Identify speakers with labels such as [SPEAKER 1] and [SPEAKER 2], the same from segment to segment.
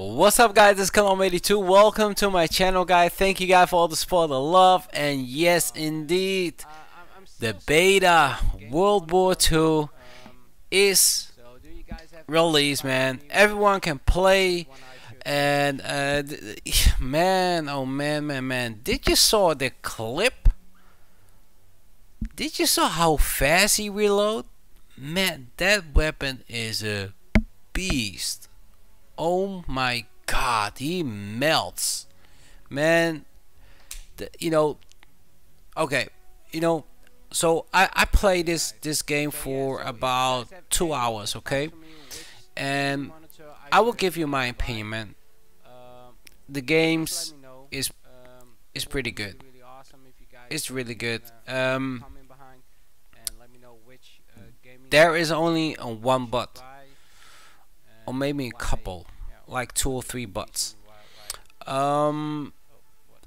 [SPEAKER 1] What's up guys, it's Columba82. Welcome to my channel guys. Thank you guys for all the support, the love, and yes indeed, the beta World War II is released man. Everyone can play and uh, man, oh man, man, man. Did you saw the clip? Did you saw how fast he reload? Man, that weapon is a beast. Oh my god, he melts. Man, the, you know, okay, you know, so I, I played this, this game for about two hours, okay? And I will give you my opinion, man. The games is is pretty good. It's really good. Um, there is only one but or maybe a couple, like two or three bots. Um,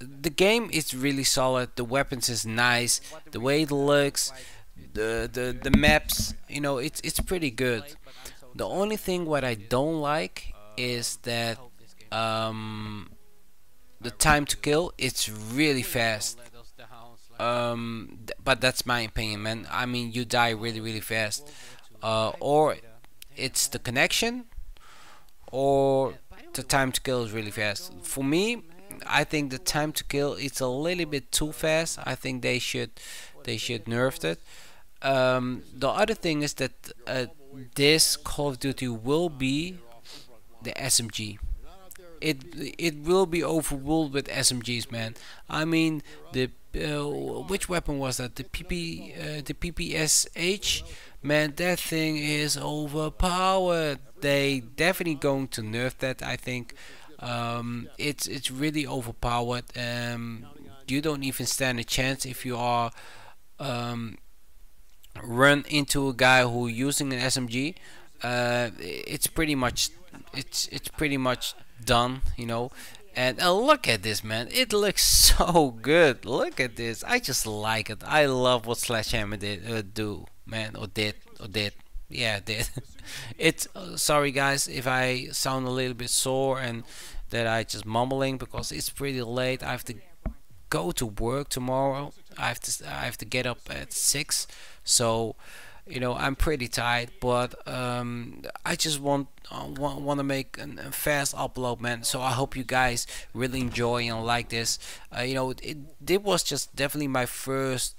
[SPEAKER 1] the game is really solid. The weapons is nice. The way it looks, the the the maps, you know, it's it's pretty good. The only thing what I don't like is that um, the time to kill it's really fast. Um, th but that's my opinion, man. I mean, you die really really fast, uh, or it's the connection or the time to kill is really fast. For me, I think the time to kill is a little bit too fast. I think they should they should nerf it. Um, the other thing is that uh, this Call of Duty will be the SMG. It it will be overruled with SMGs, man. I mean the uh, which weapon was that? The PP uh, the PPSH man. That thing is overpowered they definitely going to nerf that. I think um, it's it's really overpowered. Um, you don't even stand a chance if you are um, run into a guy who using an SMG. Uh, it's pretty much it's it's pretty much done, you know. And uh, look at this, man! It looks so good. Look at this. I just like it. I love what Sledgehammer did uh, do, man, or did or did yeah, did. it's uh, sorry guys if I sound a little bit sore and that I just mumbling because it's pretty late. I have to go to work tomorrow. I have to I have to get up at six, so you know I'm pretty tired. But um, I just want uh, want, want to make a fast upload, man. So I hope you guys really enjoy and like this. Uh, you know, it, it was just definitely my first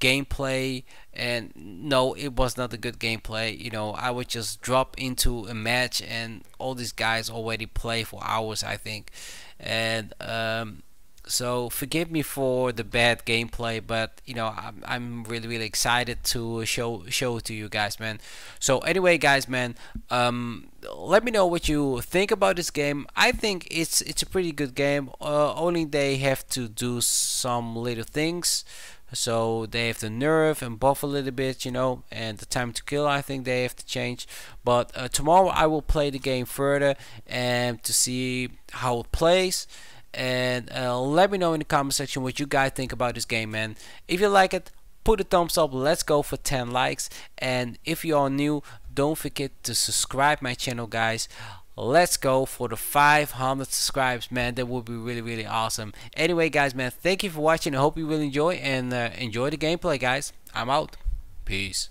[SPEAKER 1] gameplay and no it was not a good gameplay you know I would just drop into a match and all these guys already play for hours I think and um, so forgive me for the bad gameplay but you know I'm, I'm really really excited to show show to you guys man. So anyway guys man um, let me know what you think about this game. I think it's it's a pretty good game. Uh, only they have to do some little things. So they have to nerf and buff a little bit you know and the time to kill I think they have to change. But uh, tomorrow I will play the game further and to see how it plays and uh, let me know in the comment section what you guys think about this game man. If you like it put a thumbs up. Let's go for 10 likes. And if you are new don't forget to subscribe my channel guys. Let's go for the 500 subscribes man. That would be really really awesome. Anyway guys man thank you for watching. I hope you will enjoy and uh, enjoy the gameplay guys. I'm out. Peace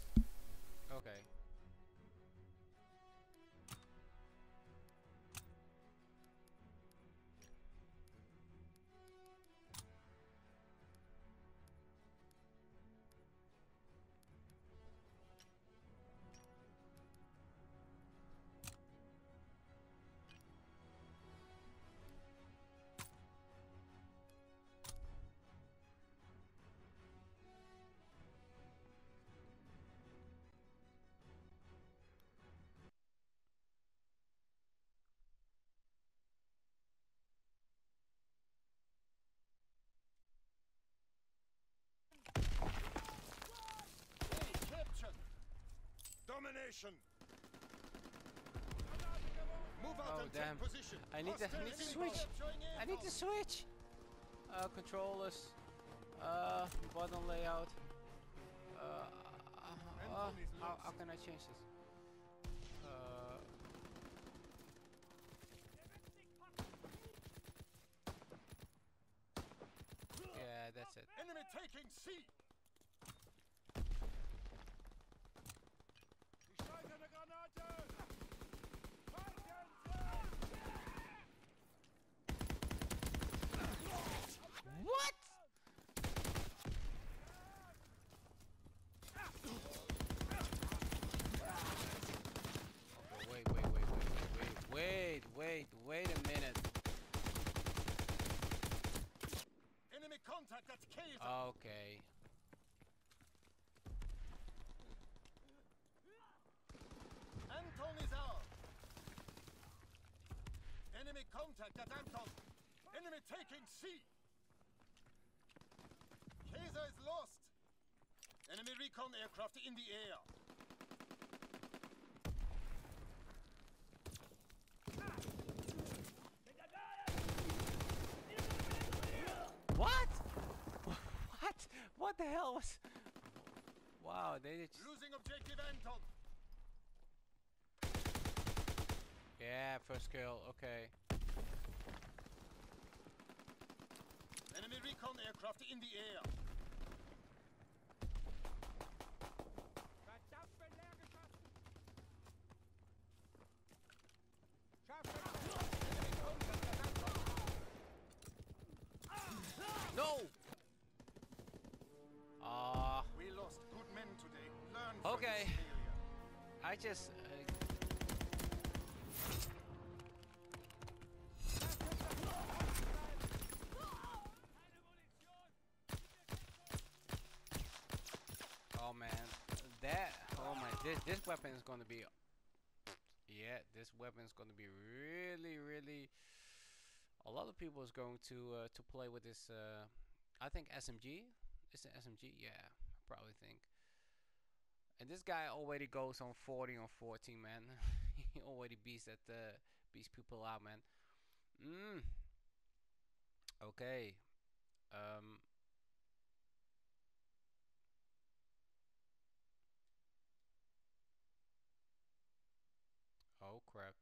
[SPEAKER 2] location. Move out
[SPEAKER 1] oh, damn.
[SPEAKER 2] Position.
[SPEAKER 1] I need, to, I need to switch. I need to switch. Uh, controllers. Uh, button layout. Uh, uh how, how, can I change this? Uh, yeah,
[SPEAKER 3] that's it.
[SPEAKER 2] Enemy taking
[SPEAKER 3] wait, wait, a minute.
[SPEAKER 2] Enemy contact at Käse!
[SPEAKER 3] Okay.
[SPEAKER 2] Anton is out! Enemy contact at Anton! Enemy taking C! Käse is lost! Enemy recon aircraft in the air!
[SPEAKER 3] What? What? What the hell was? Wow, they just
[SPEAKER 2] Losing objective Anton!
[SPEAKER 3] yeah, first kill. Okay.
[SPEAKER 2] Enemy recon aircraft in the air!
[SPEAKER 3] I just. Uh, oh man, that. Oh my, this this weapon is going to be. Yeah, this weapon is going to be really, really. A lot of people is going to uh, to play with this. Uh, I think SMG. Is it SMG? Yeah, I probably think. And this guy already goes on 40 on 14, man. he already beats that uh, beats people out, man. Mm. Okay. Um. Oh crap.